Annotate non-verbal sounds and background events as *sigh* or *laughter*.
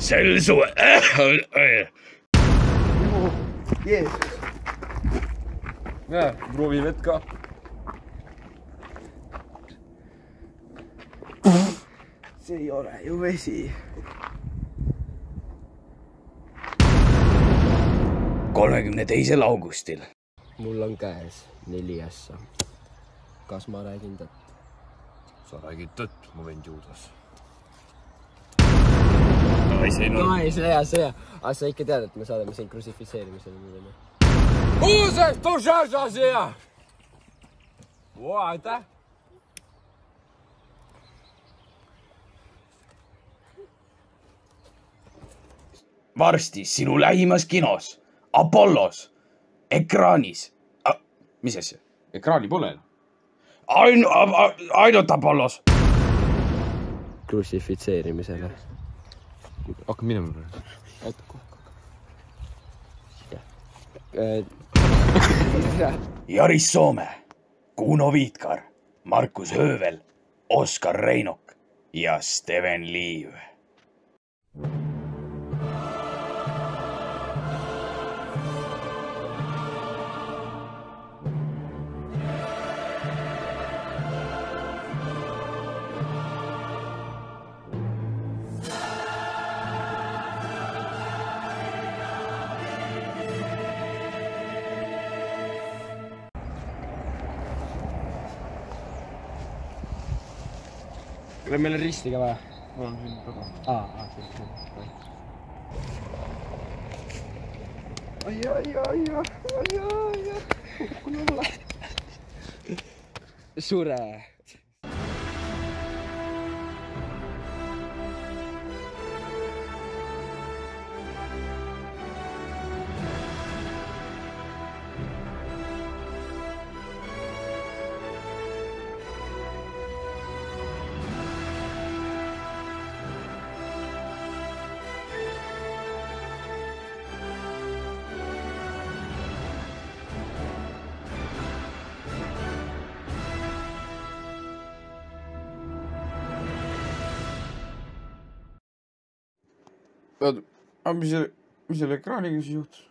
sel suvel Jeesus. näe, proovi vett ka. see ei ole ju vesi. kolmekümne teisel augustil mul on käes neli ässa. kas ma räägin tõtt? sa räägid tõtt, mu vend Juudas. Ka ei sõja, sõja. aga sa ikka tead, et me saadame sind krusifitseerimisele nüüd onju? Uuseks tušaša siia. aitäh. varsti sinu lähimas kinos, Apollos, ekraanis. mis asja, ekraani pole enam? ainu-, ainult Apollos. krusifitseerimisele. Hakkame minema praegu. oota, kohe, kohe. *laughs* Jaris Soome, Kuno Viitkar, Markus Höövel, Oskar Reinok ja Steven Liiv. kuule, meil on risti ka vaja. on siin taga. aa, aa, ai, ai, ai, ai, ai, ai. sure. oota, aga mis selle, mis selle ekraaniga siis juhtus?